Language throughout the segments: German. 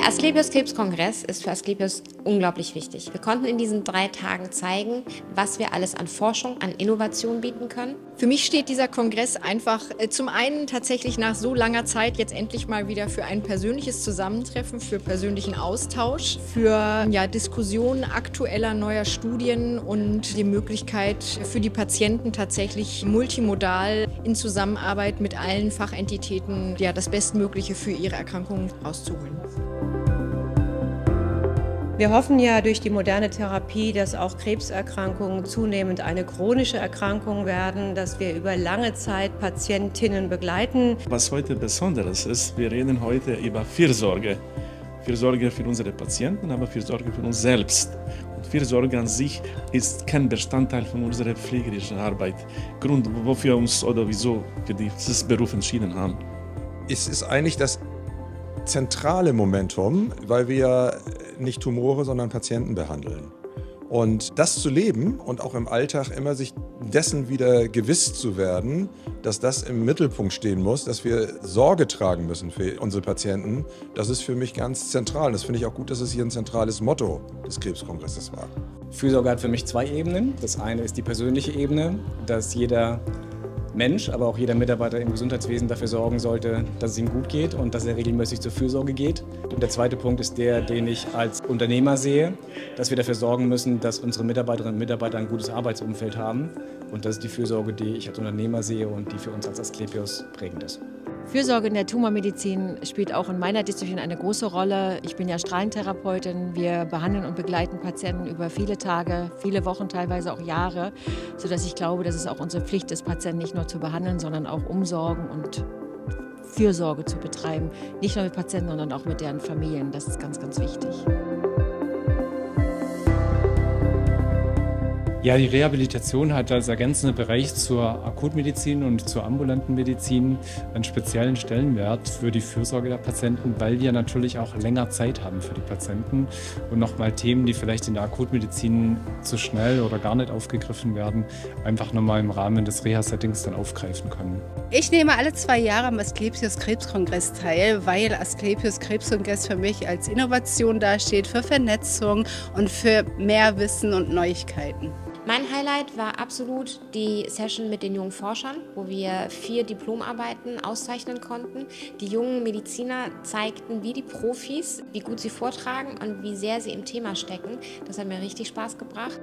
Der Asklepios Krebskongress ist für Asklepios unglaublich wichtig. Wir konnten in diesen drei Tagen zeigen, was wir alles an Forschung, an Innovation bieten können. Für mich steht dieser Kongress einfach äh, zum einen tatsächlich nach so langer Zeit jetzt endlich mal wieder für ein persönliches Zusammentreffen, für persönlichen Austausch, für ja, Diskussionen aktueller neuer Studien und die Möglichkeit für die Patienten tatsächlich multimodal in Zusammenarbeit mit allen Fachentitäten ja, das Bestmögliche für ihre Erkrankungen rauszuholen. Wir hoffen ja durch die moderne Therapie, dass auch Krebserkrankungen zunehmend eine chronische Erkrankung werden, dass wir über lange Zeit Patientinnen begleiten. Was heute Besonderes ist, wir reden heute über Fürsorge. Fürsorge für unsere Patienten, aber Fürsorge für uns selbst. Und Fürsorge an sich ist kein Bestandteil von unserer pflegerischen Arbeit. Grund, wofür wir uns oder wieso für dieses Beruf entschieden haben. Es ist eigentlich das zentrale Momentum, weil wir nicht Tumore, sondern Patienten behandeln. Und das zu leben und auch im Alltag immer sich dessen wieder gewiss zu werden, dass das im Mittelpunkt stehen muss, dass wir Sorge tragen müssen für unsere Patienten, das ist für mich ganz zentral. Das finde ich auch gut, dass es hier ein zentrales Motto des Krebskongresses war. Fürsorge hat für mich zwei Ebenen. Das eine ist die persönliche Ebene, dass jeder Mensch, aber auch jeder Mitarbeiter im Gesundheitswesen dafür sorgen sollte, dass es ihm gut geht und dass er regelmäßig zur Fürsorge geht. Und der zweite Punkt ist der, den ich als Unternehmer sehe, dass wir dafür sorgen müssen, dass unsere Mitarbeiterinnen und Mitarbeiter ein gutes Arbeitsumfeld haben. Und das ist die Fürsorge, die ich als Unternehmer sehe und die für uns als Asklepios prägend ist. Fürsorge in der Tumormedizin spielt auch in meiner Disziplin eine große Rolle. Ich bin ja Strahlentherapeutin. Wir behandeln und begleiten Patienten über viele Tage, viele Wochen, teilweise auch Jahre, sodass ich glaube, dass es auch unsere Pflicht ist, Patienten nicht nur zu behandeln, sondern auch umsorgen und Fürsorge zu betreiben. Nicht nur mit Patienten, sondern auch mit deren Familien. Das ist ganz, ganz wichtig. Ja, die Rehabilitation hat als ergänzender Bereich zur Akutmedizin und zur ambulanten Medizin einen speziellen Stellenwert für die Fürsorge der Patienten, weil wir natürlich auch länger Zeit haben für die Patienten und nochmal Themen, die vielleicht in der Akutmedizin zu schnell oder gar nicht aufgegriffen werden, einfach nochmal im Rahmen des Reha-Settings dann aufgreifen können. Ich nehme alle zwei Jahre am Asklepios Krebskongress teil, weil Asklepios Krebskongress für mich als Innovation dasteht, für Vernetzung und für mehr Wissen und Neuigkeiten. Mein Highlight war absolut die Session mit den jungen Forschern, wo wir vier Diplomarbeiten auszeichnen konnten. Die jungen Mediziner zeigten wie die Profis, wie gut sie vortragen und wie sehr sie im Thema stecken. Das hat mir richtig Spaß gebracht.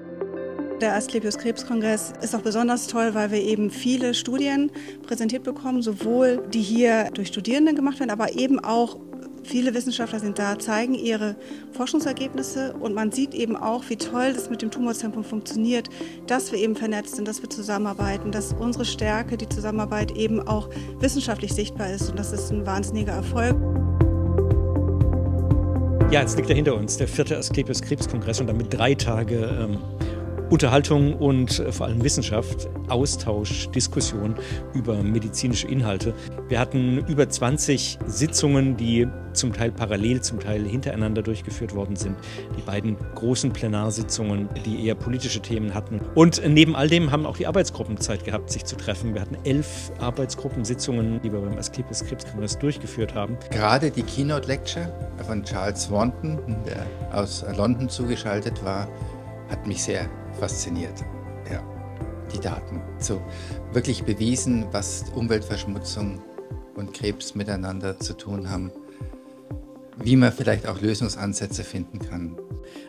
Der Asklepios Krebskongress ist auch besonders toll, weil wir eben viele Studien präsentiert bekommen, sowohl die hier durch Studierende gemacht werden, aber eben auch Viele Wissenschaftler sind da, zeigen ihre Forschungsergebnisse und man sieht eben auch, wie toll das mit dem Tumorzentrum funktioniert, dass wir eben vernetzt sind, dass wir zusammenarbeiten, dass unsere Stärke, die Zusammenarbeit eben auch wissenschaftlich sichtbar ist und das ist ein wahnsinniger Erfolg. Ja, jetzt liegt er hinter uns, der vierte Asklepios Krebskongress und damit drei Tage ähm, Unterhaltung und äh, vor allem Wissenschaft, Austausch, Diskussion über medizinische Inhalte. Wir hatten über 20 Sitzungen, die zum Teil parallel, zum Teil hintereinander durchgeführt worden sind. Die beiden großen Plenarsitzungen, die eher politische Themen hatten. Und neben all dem haben auch die Arbeitsgruppen Zeit gehabt, sich zu treffen. Wir hatten elf Arbeitsgruppensitzungen, die wir beim Asklepios Krebskongress durchgeführt haben. Gerade die Keynote Lecture von Charles Swanton, der aus London zugeschaltet war, hat mich sehr fasziniert. Ja, die Daten. So wirklich bewiesen, was Umweltverschmutzung und Krebs miteinander zu tun haben, wie man vielleicht auch Lösungsansätze finden kann.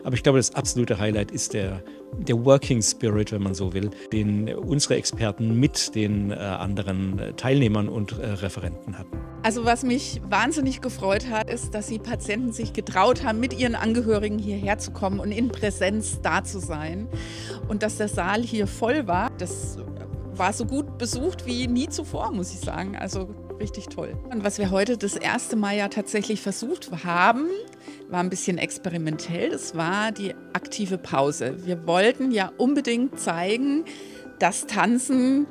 Aber ich glaube, das absolute Highlight ist der, der Working Spirit, wenn man so will, den unsere Experten mit den äh, anderen Teilnehmern und äh, Referenten hatten. Also was mich wahnsinnig gefreut hat, ist, dass die Patienten sich getraut haben, mit ihren Angehörigen hierher zu kommen und in Präsenz da zu sein. Und dass der Saal hier voll war, das war so gut besucht wie nie zuvor, muss ich sagen. Also richtig toll. Und was wir heute das erste Mal ja tatsächlich versucht haben, war ein bisschen experimentell. Das war die aktive Pause. Wir wollten ja unbedingt zeigen, dass Tanzen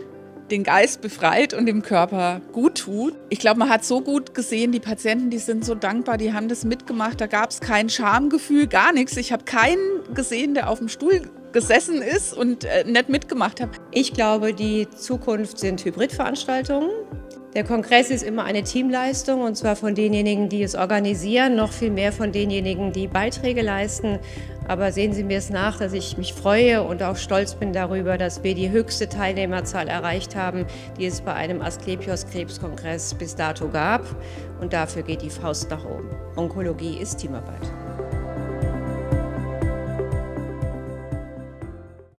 den Geist befreit und dem Körper gut tut. Ich glaube, man hat so gut gesehen, die Patienten, die sind so dankbar, die haben das mitgemacht. Da gab es kein Schamgefühl, gar nichts. Ich habe keinen gesehen, der auf dem Stuhl gesessen ist und äh, nicht mitgemacht hat. Ich glaube, die Zukunft sind Hybridveranstaltungen. Der Kongress ist immer eine Teamleistung und zwar von denjenigen, die es organisieren, noch viel mehr von denjenigen, die Beiträge leisten. Aber sehen Sie mir es nach, dass ich mich freue und auch stolz bin darüber, dass wir die höchste Teilnehmerzahl erreicht haben, die es bei einem Asklepios Krebskongress bis dato gab. Und dafür geht die Faust nach oben. Onkologie ist Teamarbeit.